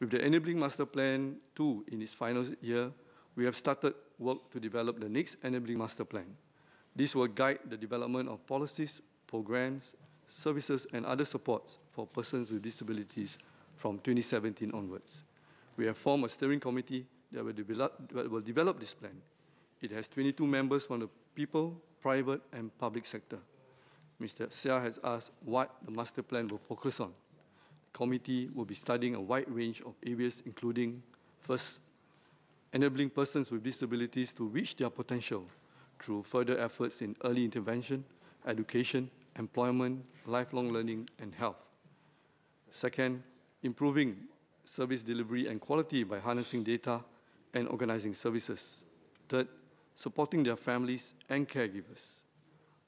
With the Enabling Master Plan 2 in its final year, we have started work to develop the next Enabling Master Plan. This will guide the development of policies, programs, services, and other supports for persons with disabilities from 2017 onwards. We have formed a steering committee that will develop, that will develop this plan. It has 22 members from the people, private, and public sector. Mr. Seah has asked what the master plan will focus on. Committee will be studying a wide range of areas, including, first, enabling persons with disabilities to reach their potential through further efforts in early intervention, education, employment, lifelong learning, and health. Second, improving service delivery and quality by harnessing data and organizing services. Third, supporting their families and caregivers.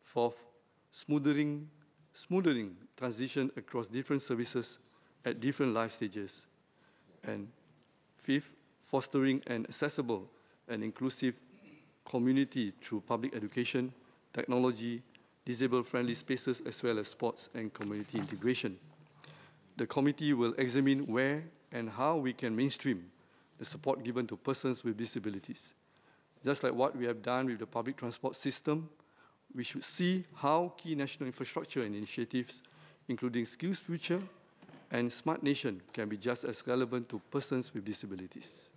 Fourth, smoothing, smoothing transition across different services at different life stages. And fifth, fostering an accessible and inclusive community through public education, technology, disabled-friendly spaces, as well as sports and community integration. The committee will examine where and how we can mainstream the support given to persons with disabilities. Just like what we have done with the public transport system, we should see how key national infrastructure and initiatives, including SkillsFuture and Smart Nation, can be just as relevant to persons with disabilities.